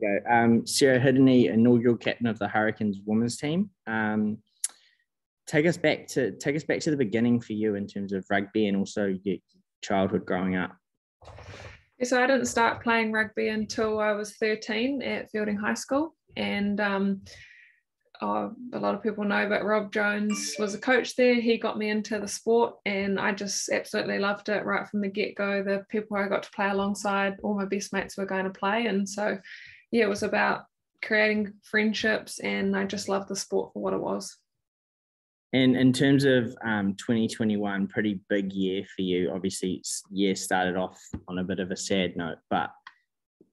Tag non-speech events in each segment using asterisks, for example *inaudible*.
we go. Um, Sarah inaugural captain of the Hurricanes women's team. Um, take us back to take us back to the beginning for you in terms of rugby and also your childhood growing up. So I didn't start playing rugby until I was 13 at Feilding High School, and um, oh, a lot of people know, but Rob Jones was a coach there. He got me into the sport, and I just absolutely loved it right from the get go. The people I got to play alongside, all my best mates were going to play, and so yeah, it was about creating friendships, and I just loved the sport for what it was. And in terms of um, 2021, pretty big year for you. Obviously, year started off on a bit of a sad note, but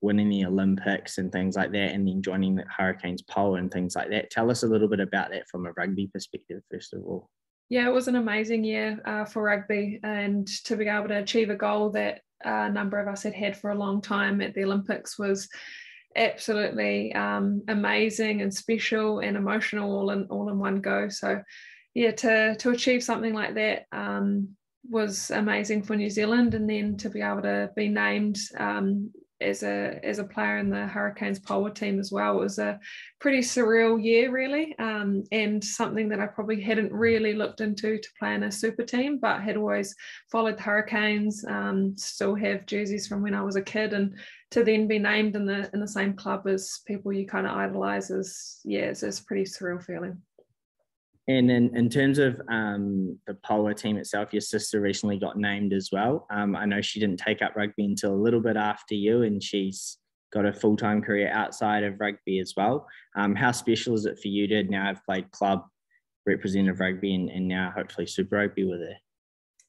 winning the Olympics and things like that, and then joining the Hurricanes Poua and things like that. Tell us a little bit about that from a rugby perspective, first of all. Yeah, it was an amazing year uh, for rugby, and to be able to achieve a goal that a number of us had had for a long time at the Olympics was absolutely um, amazing and special and emotional all in all in one go. So, yeah, to to achieve something like that um, was amazing for New Zealand, and then to be able to be named um, as a as a player in the Hurricanes Poua team as well. It was a pretty surreal year, really, um, and something that I probably hadn't really looked into to play in a super team, but had always followed the Hurricanes. Um, still have jerseys from when I was a kid, and to then be named in the in the same club as people you kind of idolize is yeah, it's, it's a pretty surreal feeling. And in, in terms of um, the Poua team itself, your sister recently got named as well. Um, I know she didn't take up rugby until a little bit after you, and she's got a full time career outside of rugby as well. Um, how special is it for you to now have played club representative rugby and, and now hopefully Super Rugby with her?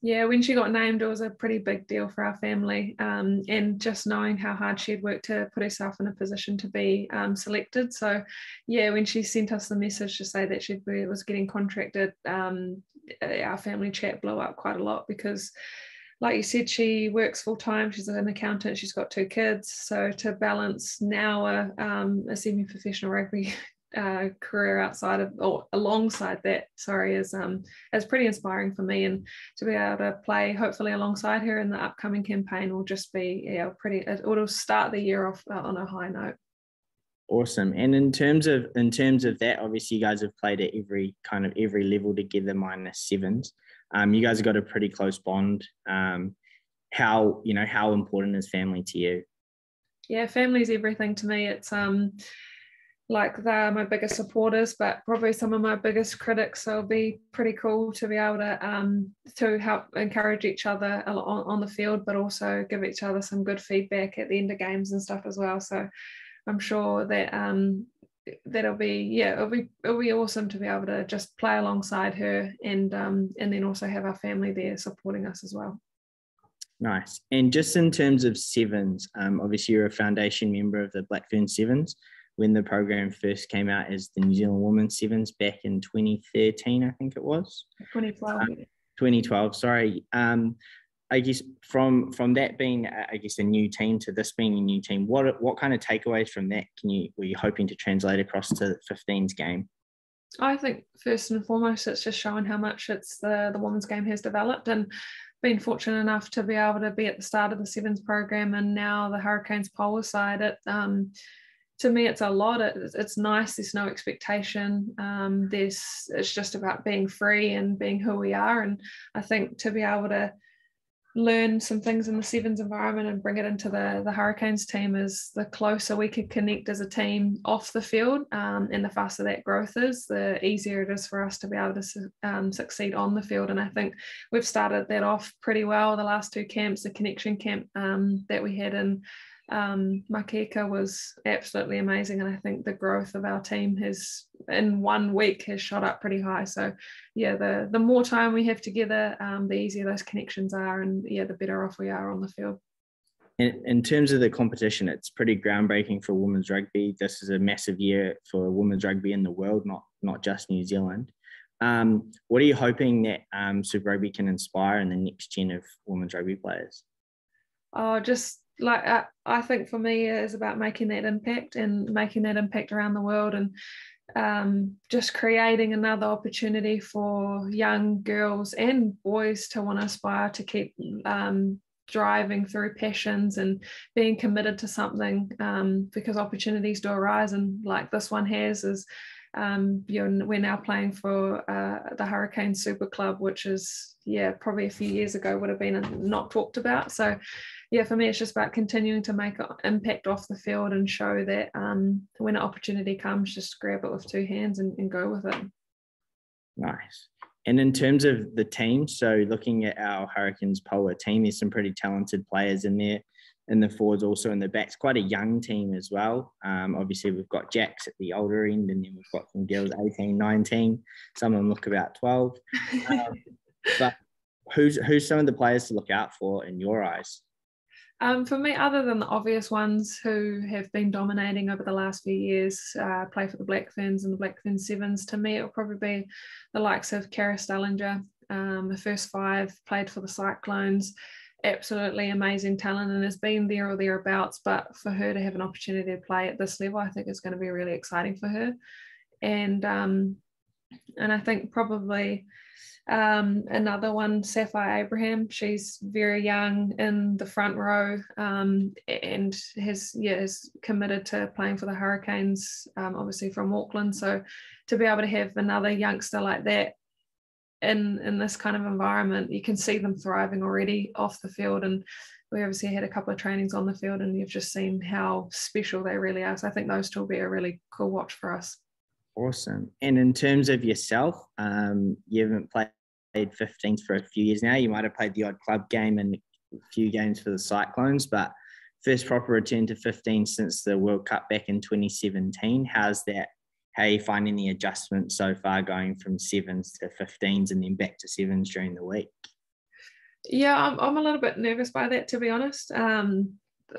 Yeah, when she got named, it was a pretty big deal for our family. Um, and just knowing how hard she had worked to put herself in a position to be um, selected. So, yeah, when she sent us the message to say that she was getting contracted, um, our family chat blew up quite a lot because, like you said, she works full time. She's an accountant. She's got two kids. So to balance now a, um, a semi-professional rugby uh, career outside of or alongside that sorry is um is pretty inspiring for me and to be able to play hopefully alongside her in the upcoming campaign will just be yeah pretty it'll start the year off uh, on a high note. Awesome. And in terms of in terms of that obviously you guys have played at every kind of every level together minus sevens. Um you guys have got a pretty close bond. Um how you know how important is family to you? Yeah family is everything to me. It's um like they're my biggest supporters, but probably some of my biggest critics. So it'll be pretty cool to be able to um, to help encourage each other on, on the field, but also give each other some good feedback at the end of games and stuff as well. So I'm sure that um, that'll be yeah, it'll be it'll be awesome to be able to just play alongside her and um, and then also have our family there supporting us as well. Nice. And just in terms of sevens, um, obviously you're a foundation member of the Blackfern Sevens when the program first came out as the New Zealand Women's Sevens back in 2013, I think it was. 2012. Um, 2012, sorry. Um, I guess from from that being, I guess, a new team to this being a new team, what what kind of takeaways from that can you were you hoping to translate across to 15's game? I think first and foremost, it's just showing how much it's the the women's game has developed, and been fortunate enough to be able to be at the start of the sevens program, and now the Hurricanes Poua side. It um, to me it's a lot it's, it's nice there's no expectation. Um, there's it's just about being free and being who we are. And i think to be able to learn some things in the sevens environment and bring it into the the hurricanes team is the closer we can connect as a team off the field um, and the faster that growth is the easier it is for us to be able to um, succeed on the field. And i think we've started that off pretty well the last two camps the connection camp um, that we had in um, Makeka was absolutely amazing, and I think the growth of our team has in one week has shot up pretty high. So, yeah, the the more time we have together, um, the easier those connections are, and yeah, the better off we are on the field. In, in terms of the competition, it's pretty groundbreaking for women's rugby. This is a massive year for women's rugby in the world, not not just New Zealand. Um, what are you hoping that um, Super Rugby can inspire in the next gen of women's rugby players? Oh, just like I, I think for me is about making that impact and making that impact around the world and um, just creating another opportunity for young girls and boys to want to aspire to keep um, driving through passions and being committed to something um, because opportunities do arise and like this one has is um, you we're now playing for uh, the Hurricane Super Club, which is yeah probably a few years ago would have been not talked about. So yeah, for me it's just about continuing to make an impact off the field and show that um, when an opportunity comes, just grab it with two hands and, and go with it. Nice. And in terms of the team, so looking at our Hurricanes Poua team, there's some pretty talented players in there, in the forwards, also in the backs. Quite a young team as well. Um, obviously, we've got Jacks at the older end, and then we've got some girls 18, 19. Some of them look about 12. *laughs* Um, but who's who's some of the players to look out for in your eyes? Um, for me, other than the obvious ones who have been dominating over the last few years, uh, play for the Black Ferns and the Black Ferns Sevens, to me, it'll probably be the likes of Carys Dallinger. Um, the first five played for the Cyclones. Absolutely amazing talent and has been there or thereabouts. But for her to have an opportunity to play at this level, I think it's going to be really exciting for her. And um, and I think probably um, another one, Sapphire Abraham. She's very young in the front row um, and has yeah is committed to playing for the Hurricanes, um, obviously from Auckland. So to be able to have another youngster like that in in this kind of environment, you can see them thriving already off the field. And we obviously had a couple of trainings on the field, and you've just seen how special they really are. So I think those two will be a really cool watch for us. Awesome. And in terms of yourself, um, you haven't played 15s for a few years now. You might have played the odd club game and a few games for the Cyclones, but first proper return to 15 since the World Cup back in 2017. How's that? How are you finding the adjustment so far going from sevens to 15s and then back to sevens during the week? Yeah, I'm, I'm a little bit nervous by that, to be honest. Um,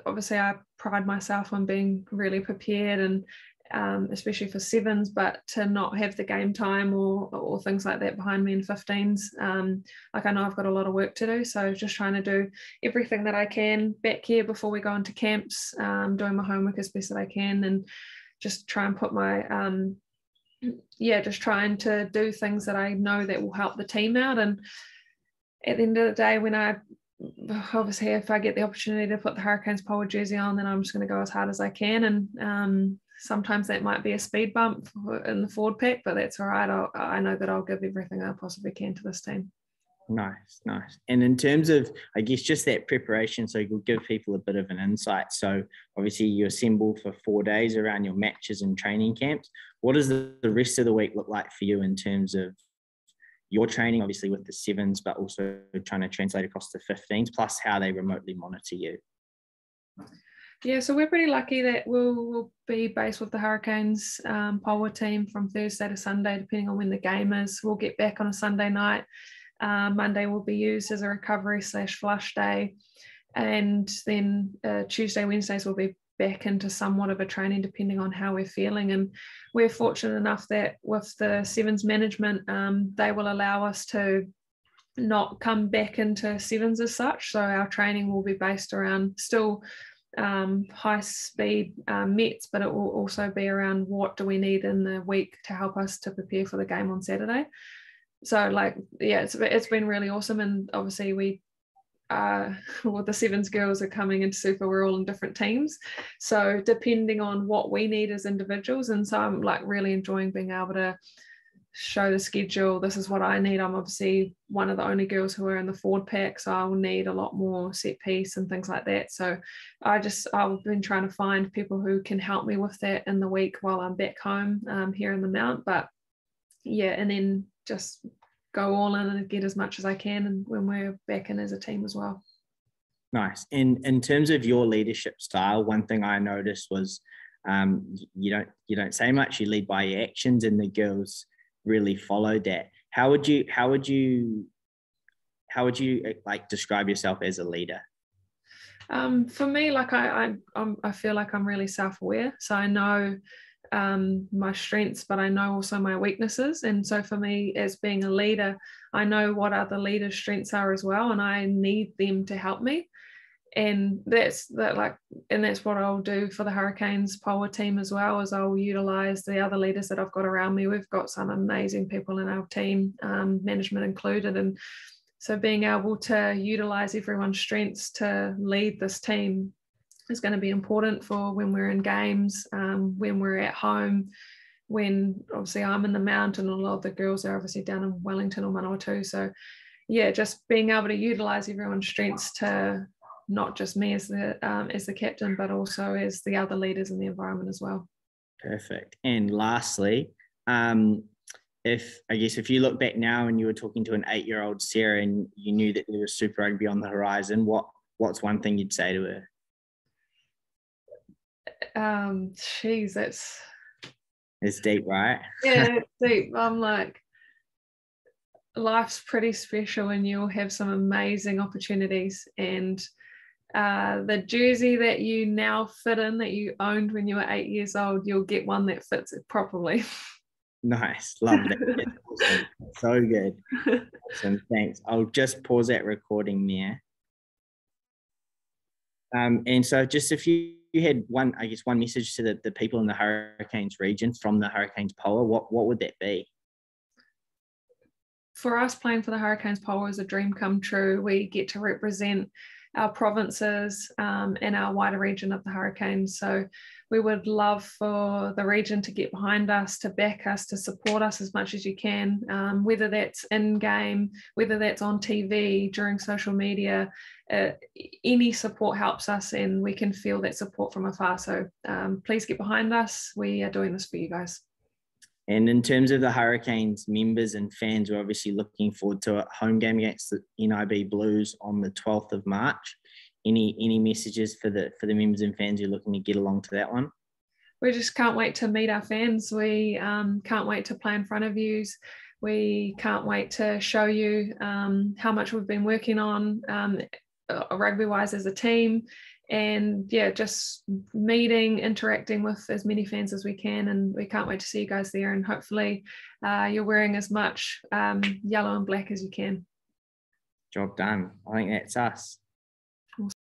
obviously, I pride myself on being really prepared and um, especially for sevens, but to not have the game time or, or things like that behind me in 15s. Um, like I know I've got a lot of work to do, so just trying to do everything that I can back here before we go into camps, um, doing my homework as best that I can, and just try and put my um, yeah, just trying to do things that I know that will help the team out. And at the end of the day, when I obviously if I get the opportunity to put the Hurricanes Poua jersey on, then I'm just going to go as hard as I can and um, sometimes that might be a speed bump in the forward pack, but that's all right. I'll, I know that I'll give everything I possibly can to this team. Nice, nice. And in terms of, I guess, just that preparation, so you'll give people a bit of an insight. So obviously, you assemble for four days around your matches and training camps. What does the, rest of the week look like for you in terms of your training, obviously with the sevens, but also trying to translate across the 15s, plus how they remotely monitor you? Yeah, so we're pretty lucky that we'll, we'll be based with the Hurricanes um, Poua team from Thursday to Sunday, depending on when the game is. We'll get back on a Sunday night. Uh, Monday will be used as a recovery slash flush day. And then uh, Tuesday, Wednesdays will be back into somewhat of a training depending on how we're feeling. And we're fortunate enough that with the Sevens management, um, they will allow us to not come back into sevens as such. So our training will be based around still um, high speed um, Mets, but it will also be around what do we need in the week to help us to prepare for the game on Saturday. So like yeah, it's it's been really awesome, and obviously we. Uh, *laughs* well, the sevens girls are coming into super. We're all in different teams, so depending on what we need as individuals, and so I'm like really enjoying being able to show the schedule. This is what I need. I'm obviously one of the only girls who are in the forward pack, so I will need a lot more set piece and things like that. So I just I've been trying to find people who can help me with that in the week while I'm back home um, here in the Mount. But yeah, and then just go all in and get as much as I can, and when we're back in as a team as well. Nice. In in terms of your leadership style, one thing I noticed was um, you don't you don't say much. You lead by your actions, and the girls really follow that. How would you how would you how would you uh, like describe yourself as a leader? Um, for me, like I, I, I feel like I'm really self-aware. So I know um, my strengths, but I know also my weaknesses. And so for me, as being a leader, I know what other leaders' strengths are as well, and I need them to help me and that's that like and that's what I'll do for the Hurricanes Poua team as well as I'll utilize the other leaders that I've got around me. We've got some amazing people in our team, um, management included, and so being able to utilize everyone's strengths to lead this team is going to be important for when we're in games, um, when we're at home, when obviously I'm in the mountain, a lot of the girls are obviously down in Wellington or Manawatu. So yeah, just being able to utilize everyone's strengths to not just me as the um, as the captain, but also as the other leaders in the environment as well. Perfect. And lastly, um, if I guess if you look back now and you were talking to an eight-year-old Sarah and you knew that there was Super Rugby on the horizon, what what's one thing you'd say to her? Um, geez, that's it's deep, right? yeah, *laughs* it's deep. I'm like, life's pretty special, and you'll have some amazing opportunities. And uh, the jersey that you now fit in that you owned when you were eight years old, you'll get one that fits it properly. Nice, love that. *laughs* awesome. So good. Awesome, thanks. I'll just pause that recording there. Um, and so, just if you, you had one, I guess, one message to the, the people in the Hurricanes region from the Hurricanes Poua, what what would that be? For us, playing for the Hurricanes Poua is a dream come true. We get to represent our provinces um, and our wider region of the hurricane. So we would love for the region to get behind us, to back us, to support us as much as you can, um, whether that's in game, whether that's on TV, during social media. Uh, any support helps us, and we can feel that support from afar. So um, please get behind us. We are doing this for you guys. And in terms of the Hurricanes members and fans, we're obviously looking forward to a home game against the NIB Blues on the 12th of March any any messages for the for the members and fans who are looking to get along to that one? We just can't wait to meet our fans. We um, can't wait to play in front of you. We can't wait to show you um, how much we've been working on um, uh, rugby wise as a team. And yeah, just meeting, interacting with as many fans as we can. And we can't wait to see you guys there. And hopefully, uh, you're wearing as much um, yellow and black as you can. Job done. I think that's us.